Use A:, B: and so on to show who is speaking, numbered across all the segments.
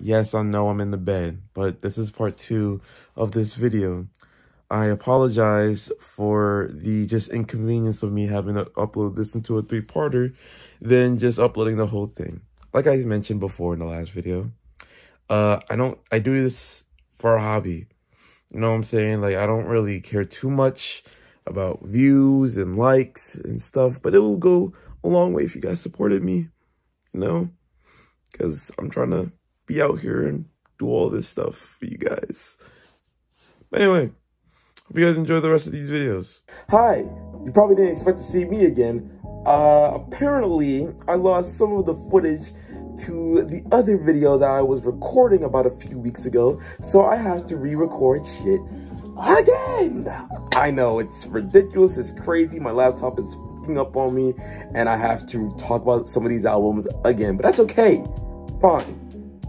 A: Yes, I know I'm in the bed, but this is part two of this video. I apologize for the just inconvenience of me having to upload this into a three-parter than just uploading the whole thing. Like I mentioned before in the last video, uh, I don't, I do this for a hobby. You know what I'm saying? Like, I don't really care too much about views and likes and stuff, but it will go a long way if you guys supported me, you know? Because I'm trying to be out here and do all this stuff for you guys. But anyway, hope you guys enjoy the rest of these videos. Hi, you probably didn't expect to see me again. Uh, apparently, I lost some of the footage to the other video that I was recording about a few weeks ago, so I have to re-record shit again. I know, it's ridiculous, it's crazy, my laptop is up on me, and I have to talk about some of these albums again, but that's okay, fine.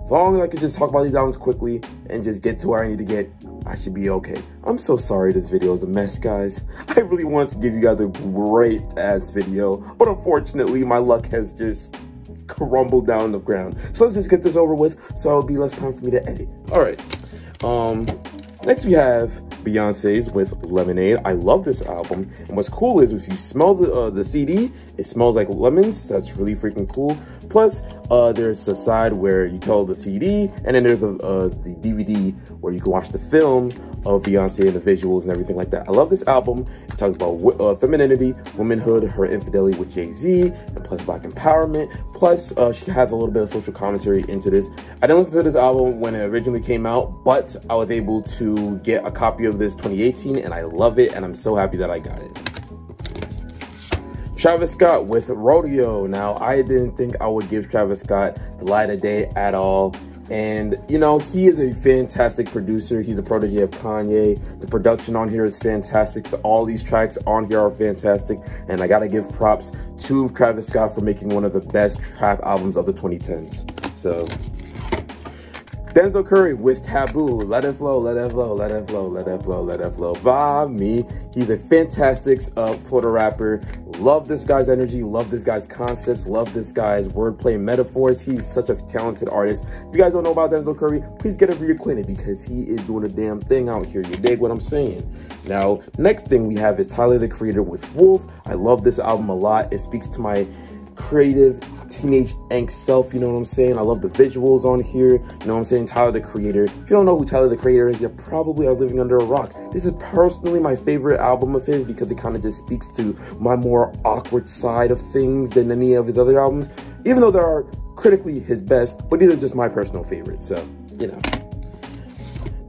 A: As long as I can just talk about these albums quickly and just get to where I need to get, I should be okay. I'm so sorry this video is a mess, guys. I really wanted to give you guys a great ass video, but unfortunately my luck has just crumbled down the ground. So let's just get this over with so it'll be less time for me to edit. All right. Um, next we have Beyonce's with Lemonade. I love this album. And what's cool is if you smell the uh, the CD, it smells like lemons. So that's really freaking cool. Plus, uh, there's a side where you tell the CD, and then there's a, uh, the DVD where you can watch the film of Beyonce and the visuals and everything like that. I love this album. It talks about uh, femininity, womanhood, her infidelity with Jay-Z, and plus black empowerment. Plus, uh, she has a little bit of social commentary into this. I didn't listen to this album when it originally came out, but I was able to get a copy of this 2018, and I love it, and I'm so happy that I got it. Travis Scott with Rodeo. Now, I didn't think I would give Travis Scott the light of day at all. And, you know, he is a fantastic producer. He's a protege of Kanye. The production on here is fantastic. So all these tracks on here are fantastic. And I got to give props to Travis Scott for making one of the best trap albums of the 2010s. So Denzel Curry with Taboo. Let it flow, let it flow, let it flow, let it flow, let it flow. By me. He's a fantastic uh, Florida rapper. Love this guy's energy. Love this guy's concepts. Love this guy's wordplay metaphors. He's such a talented artist. If you guys don't know about Denzel Curry, please get him reacquainted because he is doing a damn thing out here. You dig what I'm saying? Now, next thing we have is Tyler, the Creator with Wolf. I love this album a lot. It speaks to my creative teenage angst self, you know what I'm saying? I love the visuals on here, you know what I'm saying? Tyler, the creator. If you don't know who Tyler, the creator is, you probably are living under a rock. This is personally my favorite album of his because it kind of just speaks to my more awkward side of things than any of his other albums, even though they are critically his best, but these are just my personal favorites, so, you know.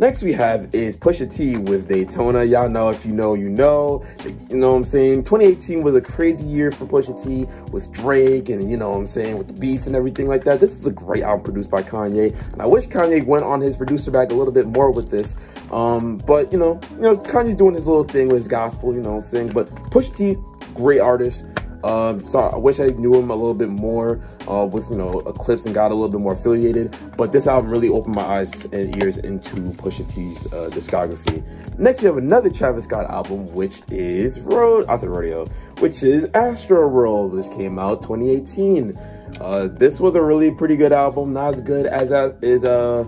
A: Next we have is Pusha T with Daytona. Y'all know if you know, you know. You know what I'm saying? 2018 was a crazy year for Pusha T with Drake and you know what I'm saying, with the beef and everything like that. This is a great album produced by Kanye. And I wish Kanye went on his producer back a little bit more with this. Um, but you know, you know, Kanye's doing his little thing with his gospel, you know what I'm saying? But Pusha T, great artist. Um, so I wish I knew him a little bit more uh, with, you know, Eclipse and got a little bit more affiliated. But this album really opened my eyes and ears into Pusha T's uh, discography. Next, we have another Travis Scott album, which is Road, I said Rodeo, which is Astroworld, which came out 2018. Uh, this was a really pretty good album, not as good as is uh,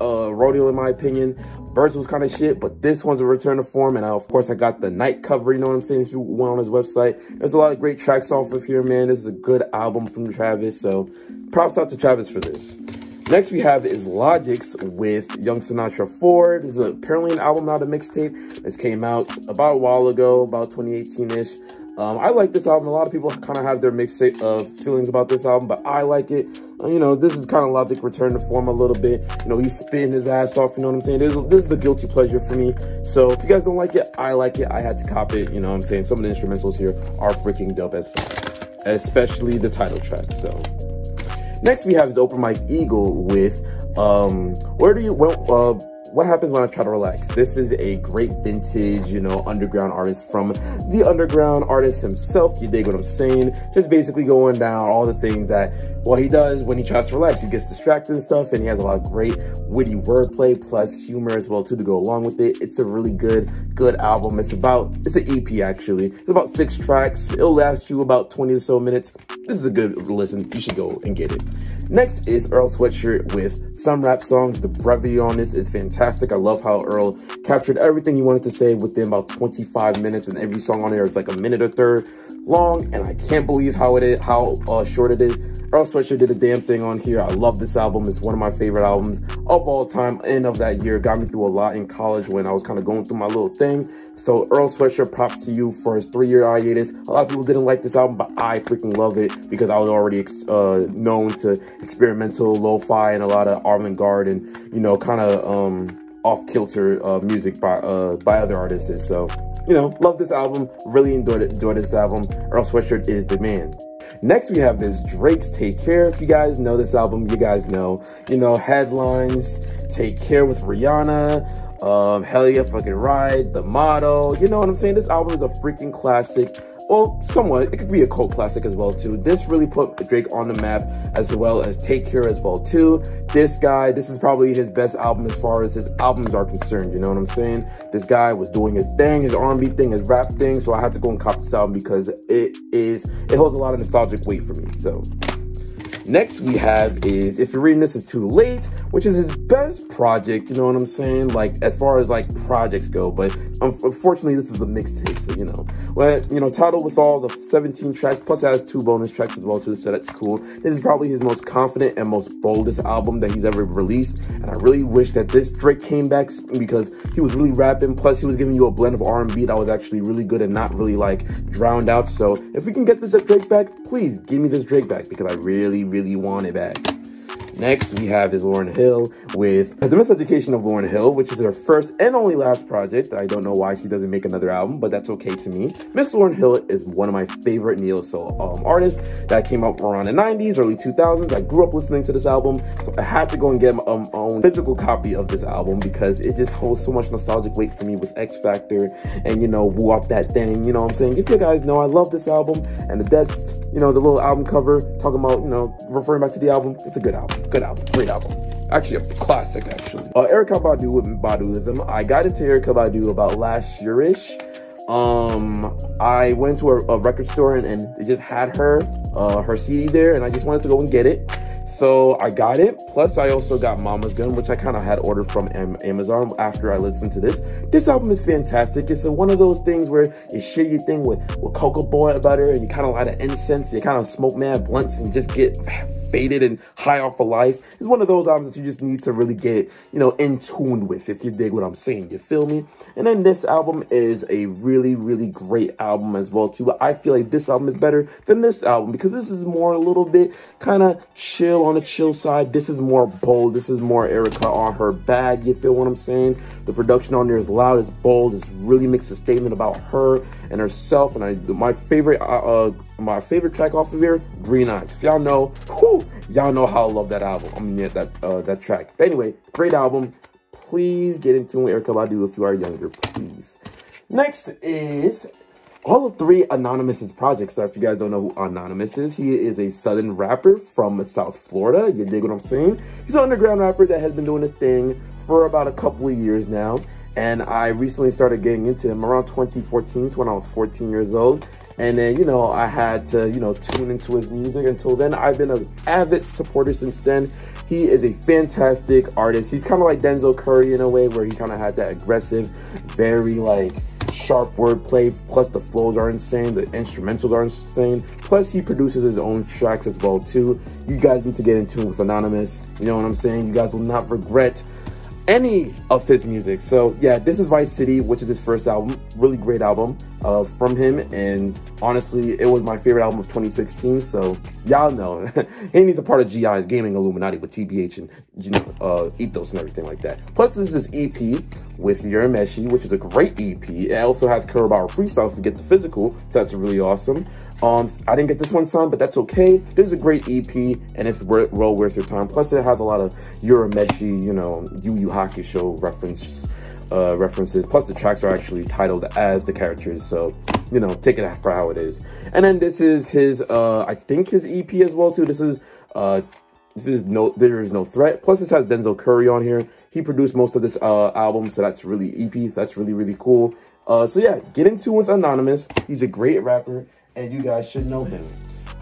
A: uh, Rodeo in my opinion, Birds was kind of shit, but this one's a return to form. And I, of course, I got the night cover, you know what I'm saying? If you went on his website, there's a lot of great tracks off of here, man. This is a good album from Travis. So props out to Travis for this. Next we have is Logic's with Young Sinatra 4. This is apparently an album, not a mixtape. This came out about a while ago, about 2018-ish. Um, I like this album. A lot of people kind of have their mixed uh, feelings about this album, but I like it. You know, this is kind of Logic return to form a little bit. You know, he's spitting his ass off, you know what I'm saying? This, this is a guilty pleasure for me. So if you guys don't like it, I like it. I had to cop it, you know what I'm saying? Some of the instrumentals here are freaking dope as fuck, especially the title track, so. Next we have is Open Mike Eagle with, um, where do you, well, uh, what happens when I try to relax? This is a great vintage, you know, underground artist from the underground artist himself. You dig what I'm saying? Just basically going down all the things that, well, he does when he tries to relax. He gets distracted and stuff, and he has a lot of great witty wordplay plus humor as well too to go along with it. It's a really good, good album. It's about, it's an EP actually. It's about six tracks. It'll last you about 20 or so minutes. This is a good listen. You should go and get it. Next is Earl Sweatshirt with some rap songs. The brevity on this is fantastic. I love how Earl captured everything he wanted to say within about 25 minutes, and every song on there is like a minute or third long, and I can't believe how it is, how uh, short it is. Earl Sweatshirt did a damn thing on here. I love this album. It's one of my favorite albums of all time and of that year. Got me through a lot in college when I was kind of going through my little thing. So Earl Sweatshirt, props to you for his three-year hiatus. A lot of people didn't like this album, but I freaking love it because I was already uh, known to experimental, lo-fi, and a lot of Avant Garde and, you know, kind of um, off-kilter uh, music by, uh, by other artists. So, you know, love this album. Really enjoyed it. Enjoyed this album. Earl Sweatshirt is the man. Next, we have this Drake's Take Care. If you guys know this album, you guys know, you know, headlines, Take Care with Rihanna, um, Hell Yeah Fucking Ride, The Motto. You know what I'm saying? This album is a freaking classic well, somewhat. It could be a cult classic as well too. This really put Drake on the map as well as Take Care as well too. This guy, this is probably his best album as far as his albums are concerned. You know what I'm saying? This guy was doing his thing, his R&B thing, his rap thing. So I had to go and cop this album because it is it holds a lot of nostalgic weight for me. So Next we have is If You're Reading This Is Too Late, which is his best project, you know what I'm saying? Like, as far as, like, projects go, but unfortunately, this is a mixtape, so, you know. Well, you know, titled with all the 17 tracks, plus it has two bonus tracks as well, too, so that's cool. This is probably his most confident and most boldest album that he's ever released, and I really wish that this Drake came back because he was really rapping, plus he was giving you a blend of R&B that was actually really good and not really, like, drowned out, so if we can get this Drake back, please give me this Drake back, because I really, really really want it back. Next, we have is Lauryn Hill with The Miseducation of Lauryn Hill, which is her first and only last project. I don't know why she doesn't make another album, but that's okay to me. Miss Lauryn Hill is one of my favorite neo soul um, artists that came out around the 90s, early 2000s. I grew up listening to this album, so I had to go and get my um, own physical copy of this album because it just holds so much nostalgic weight for me with Ex-Factor and, you know, Doo Wop that thing. You know what I'm saying? If you guys know, I love this album and the best, you know, the little album cover talking about, you know, referring back to the album. It's a good album. Good album. Great album. Actually, a classic, actually. Uh, Erykah Badu with Baduizm. I got into Erykah Badu about last year-ish. Um, I went to a, a record store and, and, they just had her, uh, her CD there, and I just wanted to go and get it. So I got it. Plus, I also got Mama's Gun, which I kind of had ordered from Amazon after I listened to this. This album is fantastic. It's one of those things where you share your thing with, with cocoa butter and you kind of light an incense. You kind of smoke mad blunts and just get faded and high off of life. It's one of those albums that you just need to really get, you know, in tune with, if you dig what I'm saying. You feel me? And then this album is a really, really great album as well, too. I feel like this album is better than this album because this is more a little bit kind of chill on the chill side. This is more bold. This is more Erykah on her bag. You feel what I'm saying? The production on there is loud, it's bold, it really makes a statement about her and herself. And I, do my favorite, uh, uh my favorite track off of here, Green Eyes. If y'all know, y'all know how I love that album. I mean, yeah, that uh, that track. But anyway, great album. Please get into it, Erykah Badu if you are younger, please. Next is all of three Anonymous's projects. So if you guys don't know who Anonymous is, he is a southern rapper from South Florida. You dig what I'm saying? He's an underground rapper that has been doing a thing for about a couple of years now. And I recently started getting into him around 2014, so when I was 14 years old. And then, you know, I had to, you know, tune into his music. Until then, I've been an avid supporter since then. He is a fantastic artist. He's kind of like Denzel Curry in a way where he kind of had that aggressive, very like sharp wordplay. Plus the flows are insane. The instrumentals are insane. Plus he produces his own tracks as well too. You guys need to get in tune with Anonymous. You know what I'm saying? You guys will not regret any of his music. So yeah, this is Vice City, which is his first album. Really great album. uh, from him, and honestly, it was my favorite album of 2016. So y'all know he needs a part of GI Gaming Illuminati with TBH and you know uh, Ethos and everything like that. Plus, this is EP with Urameshi, which is a great EP. It also has Kuwabara Freestyle if you get the physical, so that's really awesome. Um, I didn't get this one signed, but that's okay. This is a great EP, and it's well worth your time. Plus, it has a lot of Urameshi, you know, Yu Yu Hakusho reference uh, references. Plus, the tracks are actually titled as the characters, so you know, take it for how it is. And then this is his, uh, I think his EP as well too. This is, uh, this is no, there is no threat. Plus, this has Denzel Curry on here. He produced most of this uh, album, so that's really EP. So That's really really cool. Uh, so yeah, get into with Anonymous. He's a great rapper, and you guys should know him.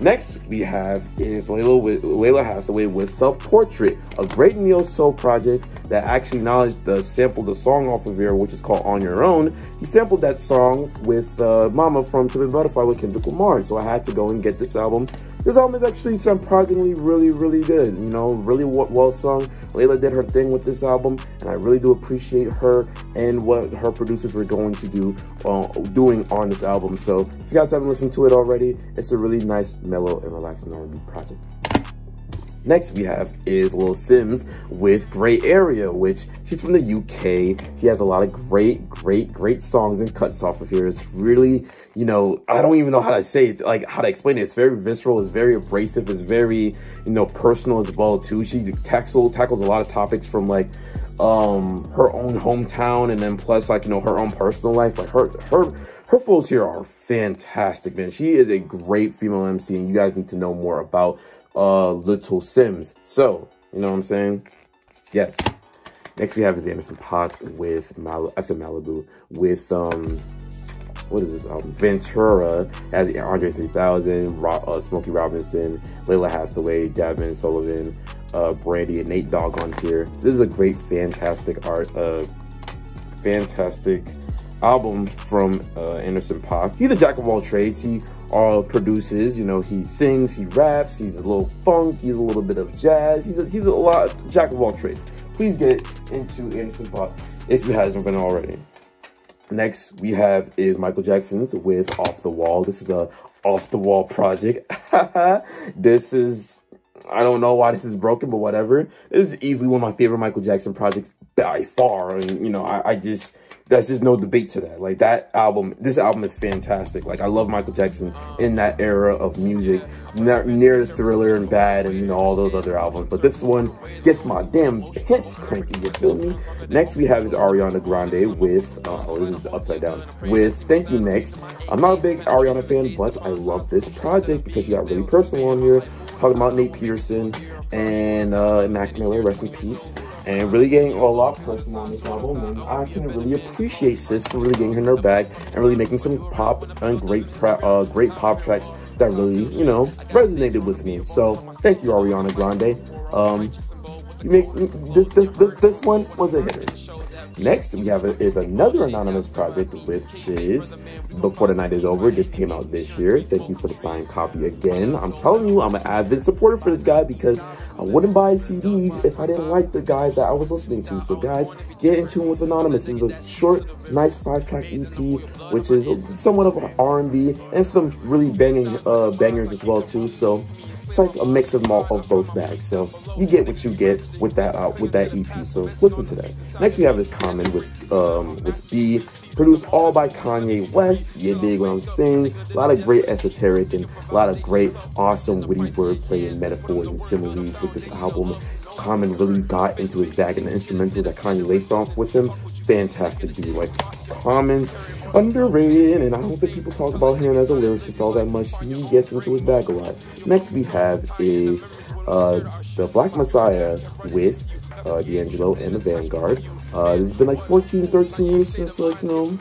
A: Next, we have is Lalah, with, Lalah Hathaway with Self Portrait, a great neo soul project that actually acknowledged the sampled the song off of here, which is called On Your Own. He sampled that song with uh, Momma from To Butterfly with Kendrick Lamar, so I had to go and get this album. This album is actually surprisingly really, really good. You know, really well sung. Lalah did her thing with this album, and I really do appreciate her and what her producers were going to do, uh, doing on this album. So if you guys haven't listened to it already, it's a really nice, mellow, and relaxing R&B project. Next we have is Lil Simz with Grey Area, which she's from the UK. She has a lot of great, great, great songs and cuts off of here. It's really, you know, I don't even know how to say it, like how to explain it. It's very visceral, it's very abrasive, it's very, you know, personal as well too. She tackles tackles a lot of topics from like um her own hometown and then plus like, you know, her own personal life. Like her her her flows here are fantastic, man. She is a great female MC and you guys need to know more about uh, Little Simz. So, you know what I'm saying? Yes. Next we have is Anderson .Paak with Mal I said Malibu with um what is this album? Ventura has Andre 3000, Ro uh, Smokey Robinson, Lalah Hathaway, Jazmine Sullivan, uh, Brandy, and Nate Dogg on here. This is a great, fantastic art, uh, fantastic album from uh, Anderson .Paak. He's a jack of all trades. He all produces, you know, he sings, he raps, he's a little funk, he's a little bit of jazz. He's a, he's a lot jack of all trades. Please get into Anderson .Paak if you hasn't been already. Next we have is Michael Jackson's with Off the Wall. This is a off the wall project. this is I don't know why this is broken, but whatever. This is easily one of my favorite Michael Jackson projects by far. And you know, I, I just that's just no debate to that. Like that album, this album is fantastic. Like I love Michael Jackson in that era of music, near the Thriller and Bad and you know all those other albums. But this one gets my damn pants cranky. You feel me? Next we have is Ariana Grande with uh, oh this is upside down with Thank You Next. I'm not a big Ariana fan, but I love this project because she got really personal on here, talking about Nate Peterson and uh, Mac Miller, rest in peace and really getting a lot personal on this album. And I can really appreciate Sis for really getting her in her bag and really making some pop and great, uh, great pop tracks that really, you know, resonated with me. So thank you, Ariana Grande. Um, you make this this this, this one was a hitter. Next, we have a, is another anonymous project, which is Before the Night is Over. This came out this year. Thank you for the signed copy again. I'm telling you, I'm an avid supporter for this guy because I wouldn't buy CDs if I didn't like the guy that I was listening to. So guys, get in tune with Anonymous. It's a short, nice five-track EP, which is somewhat of an R&B and some really banging uh, bangers as well too. So it's like a mix of, of both bags. So you get what you get with that uh, with that EP. So listen to that. Next we have this Common with um, with Be, produced all by Kanye West. You dig what I'm saying? A lot of great esoteric and a lot of great, awesome, witty wordplay and metaphors and similes with this album. Common really got into his bag and the instrumentals that Kanye laced off with him. Fantastic dude. Like Common underrated, and I don't think people talk about him as a lyricist all that much. He gets into his bag a lot. Next we have is uh, the Black Messiah with uh, D'Angelo and the Vanguard. Uh, it's been like 14, 13 years since like, you know,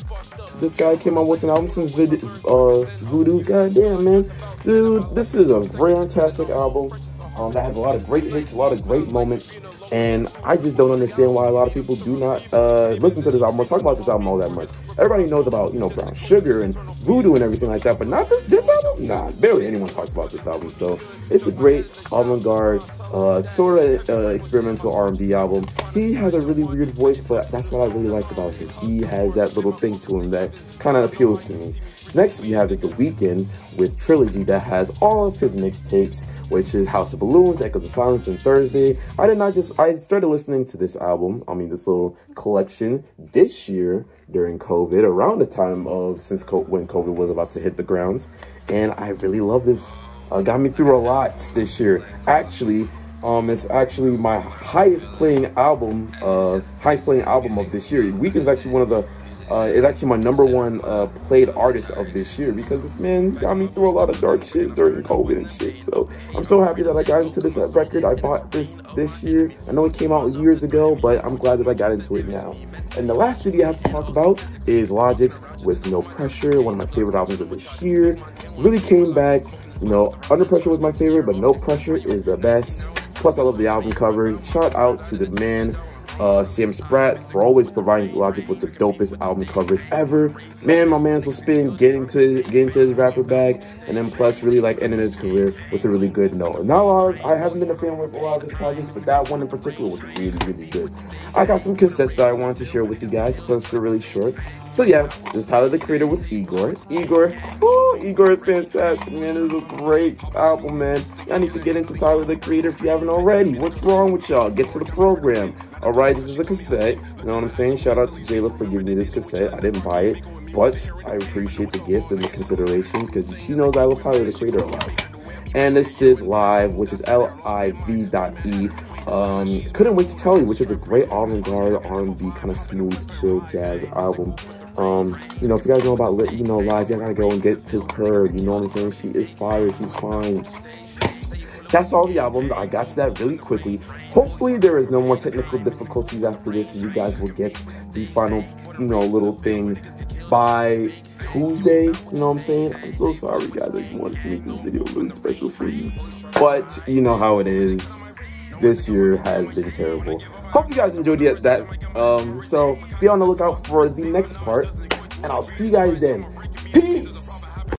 A: this guy came out with an album since Vid uh, Voodoo. Goddamn, man. Dude, this is a fantastic album um, that has a lot of great hits, a lot of great moments. And I just don't understand why a lot of people do not uh, listen to this album or talk about this album all that much. Everybody knows about, you know, Brown Sugar and Voodoo and everything like that, but not this, this album? Nah, barely anyone talks about this album. So it's a great avant-garde uh, sort of uh, experimental R&B album. He has a really weird voice, but that's what I really like about him. He has that little thing to him that kind of appeals to me. Next, we have The Weeknd with Trilogy that has all of his mixtapes, which is House of Balloons, Echoes of Silence, and Thursday. I did not just, I started listening to this album, I mean, this little collection this year during COVID, around the time of, since when COVID was about to hit the grounds. And I really love this. Uh, got me through a lot this year. Actually, um, it's actually my highest playing album, uh, highest playing album of this year. Weeknd's actually one of the uh, it's actually my number one uh, played artist of this year because this man got me through a lot of dark shit during COVID and shit. So I'm so happy that I got into this record. I bought this this year. I know it came out years ago, but I'm glad that I got into it now. And the last CD I have to talk about is Logic's with No Pressure, one of my favorite albums of this year. Really came back. You know, Under Pressure was my favorite, but No Pressure is the best. Plus, I love the album cover. Shout out to the man uh, Sam Spratt for always providing Logic with the dopest album covers ever. Man, my man's was spinning, getting to getting to his rapper bag, and then plus really like ending his career with a really good note. Now I haven't been a fan with a lot of his projects, but that one in particular was really, really good. I got some cassettes that I wanted to share with you guys, but they're really short. So yeah, this is Tyler the Creator with Igor. Igor, oh, Igor is fantastic, man. This is a great album, man. Y'all need to get into Tyler the Creator if you haven't already. What's wrong with y'all? Get to the program. All right, this is a cassette. You know what I'm saying? Shout out to Jayla for giving me this cassette. I didn't buy it, but I appreciate the gift and the consideration because she knows I love Tyler the Creator a lot. And this is live, which is L-I-V dot E. Um, couldn't wait to tell you, which is a great avant-garde R&B kind of smooth, chill jazz album. Um, you know, if you guys know about you know live, you gotta go and get to her. You know what I'm saying? She is fire. She's fine. That's all the albums. I got to that really quickly. Hopefully, there is no more technical difficulties after this, and you guys will get the final, you know, little thing by Tuesday. You know what I'm saying? I'm so sorry, guys. I wanted to make this video really special for you, but you know how it is this year has been terrible. Hope you guys enjoyed it, that. Um, so be on the lookout for the next part, and I'll see you guys then. Peace!